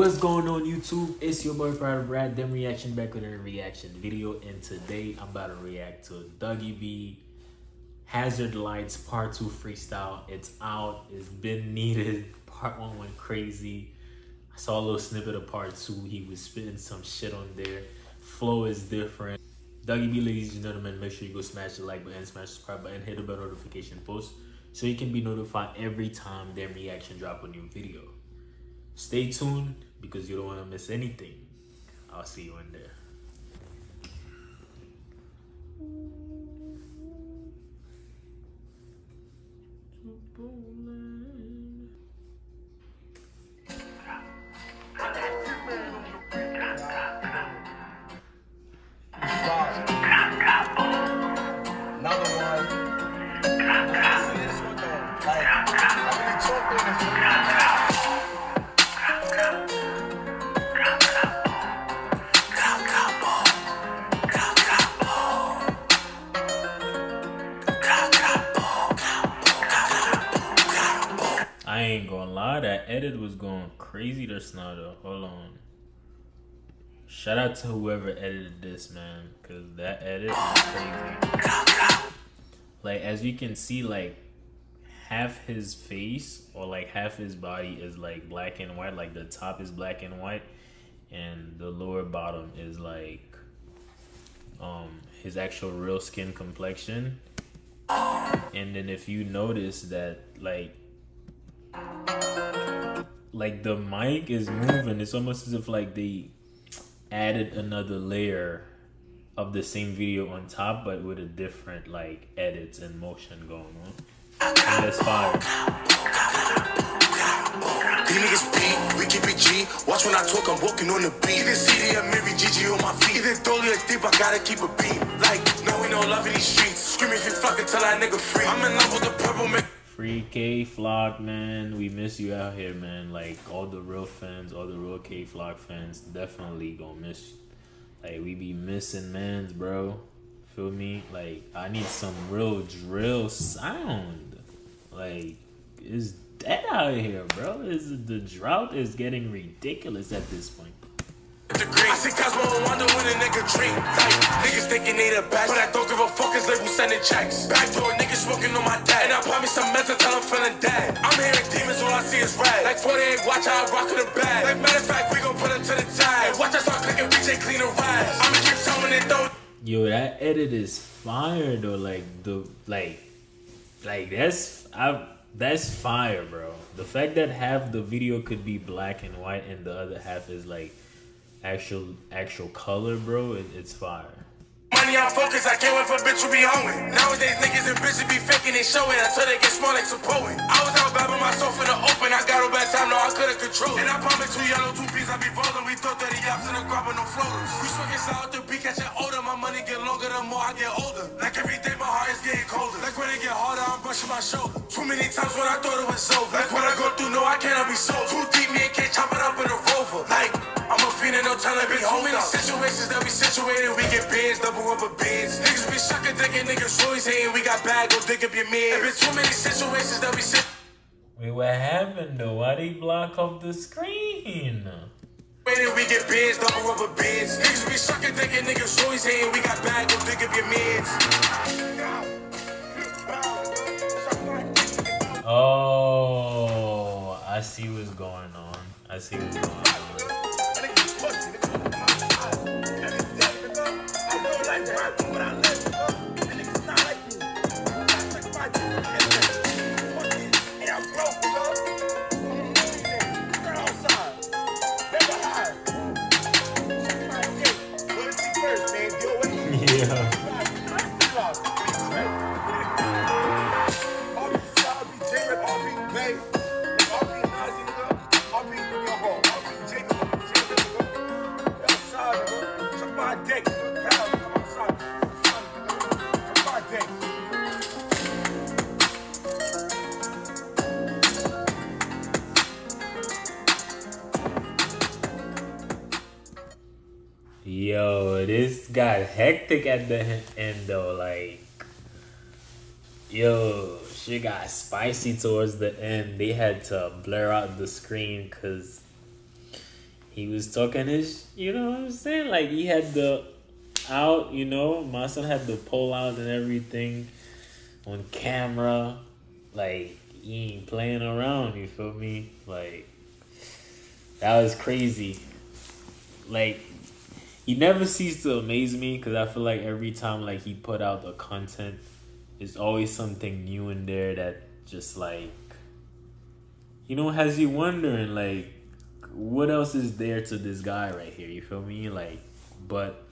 What's going on YouTube? It's your boy Pride Brad, Damn Reaction back with a reaction video and today I'm about to react to Dougie B Hazard Lights Part 2 Freestyle. It's out, it's been needed. Part 1 went crazy. I saw a little snippet of Part 2. He was spitting some shit on there. Flow is different. Dougie B, ladies and gentlemen, make sure you go smash the like button, smash the subscribe button, hit the bell notification post so you can be notified every time Damn Reaction drop a new video. Stay tuned because you don't want to miss anything. I'll see you in there. That edit was going crazy just now though. Hold on. Shout out to whoever edited this, man, because that edit was crazy. Like, as you can see, like, half his face or like half his body is like black and white. Like, the top is black and white, and the lower bottom is like um his actual real skin complexion. And then if you notice that, like, like the mic is moving. It's almost as if like they added another layer of the same video on top, but with a different like edits and motion going on. And that's fire. We keep it G. Watch when I talk, I'm walking on the beat. Mary Gigi on my feet. Even deep, I gotta keep a beat. Like, no, we love in these streets. Scream if you fucking tell that nigga free. I'm in love with the purple make. Free Kay Flock, man. We miss you out here, man. Like all the real fans, all the real Kay Flock fans, definitely gonna miss. You. Like we be missing mans, bro. Feel me? Like I need some real drill sound. Like it's dead out here, bro. Is the drought is getting ridiculous at this point. I see Cosmo and Wonder when a nigga dream. Like, niggas thinking they the best, but I don't give a fuck cause label sending checks. Backdoor niggas smoking on my dad. And I promise some mental till I'm feeling dead. I'm hearing demons, all I see is red. Like 48, watch how I rock in the bag. Like, matter of fact, we gon' put him to the tag. And watch us start clicking BJ clean the rise. I'ma keep telling it though. Yo, that edit is fire though. Like the like, like that's I that's fire, bro. The fact that half the video could be black and white and the other half is like actual actual color, bro. It, it's fire. Money on focus, I can't wait for a bitch to be home with. Nowadays niggas and bitches be faking and showing until they get small like some poet. I was out babbling myself in the open, I got all bad time, no I couldn't control it. And I promise two yellow, two peas, I be rolling. We thought that he yaps in the grab no floaters. We smoking south the beat, catching older. My money get longer the more I get older. Like every day my heart is getting colder. Like when it get harder, I'm brushing my shoulder. Too many times when I thought it was over. Like when I go through, no I cannot be sold. Too deep, me a fiend and no telling me so situations that we situated, we get bins, double rubber bands. Niggas be sucking, thinking niggas always hating, we got bad, go dig up your man. Been too many situations that we sit. Wait, what happened though? Why they block off the screen? We get bins, double up rubber bands. Niggas be sucking, thinking niggas always hating, we got bad, go dig up your mans. Oh, I see what's going on. I see what's going on. Yeah. Yo, this got hectic at the end though. Like, yo, shit got spicy towards the end. They had to blur out the screen because he was talking his, you know what I'm saying? Like he had the out, you know, son had the pull out and everything on camera. Like he ain't playing around, you feel me? Like that was crazy. Like he never ceased to amaze me because I feel like every time like he put out the content, there's always something new in there that just like you know has you wondering like what else is there to this guy right here? You feel me? Like, but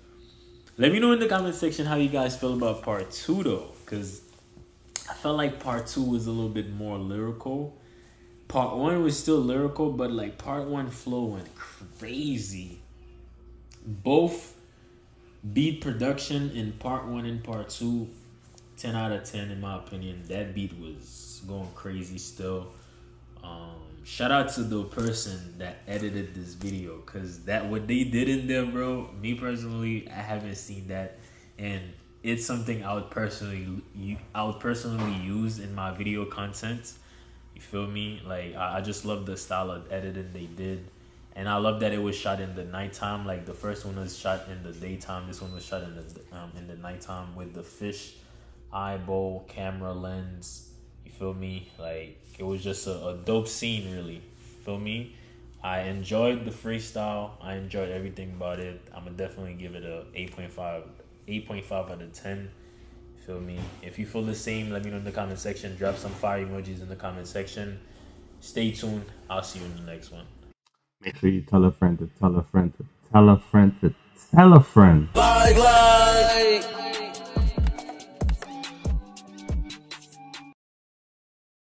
let me know in the comment section how you guys feel about part two though, because I felt like part two was a little bit more lyrical. Part one was still lyrical, but like part one flow went crazy. Both beat production in part one and part two, 10 out of 10 in my opinion. That beat was going crazy still. Um, shout out to the person that edited this video because that what they did in there bro me personally i haven't seen that and it's something i would personally i would personally use in my video content you feel me like i, I just love the style of editing they did and i love that it was shot in the nighttime like the first one was shot in the daytime this one was shot in the um, in the nighttime with the fish eyeball camera lens you feel me? Like it was just a, a dope scene, really. Feel me? I enjoyed the freestyle. I enjoyed everything about it. I'm gonna definitely give it a 8.5, 8.5 out of 10. Feel me? If you feel the same, let me know in the comment section. Drop some fire emojis in the comment section. Stay tuned. I'll see you in the next one. Make sure you tell a friend to tell a friend to tell a friend to tell a friend. Bye, like.